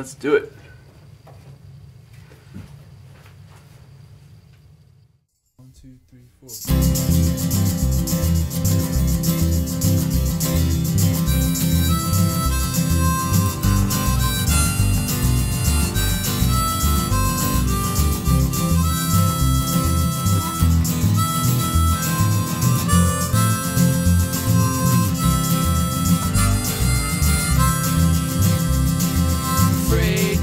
Let's do it. One, two, three, four.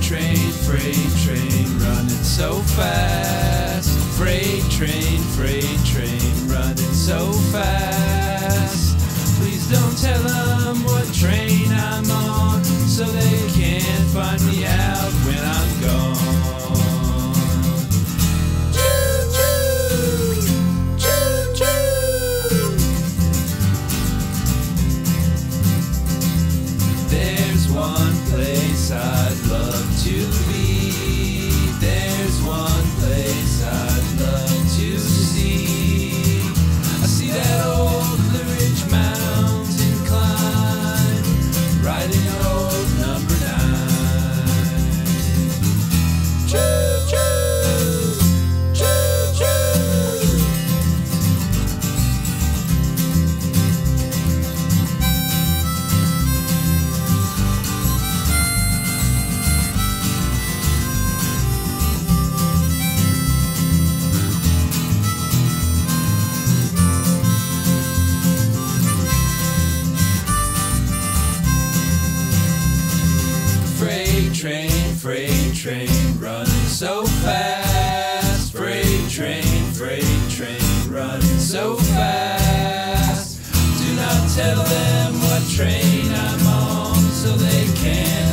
Train, freight train, running so fast. Freight train, freight train, running so fast. train, freight train, running so fast. Freight train, freight train, running so fast. Do not tell them what train I'm on so they can't.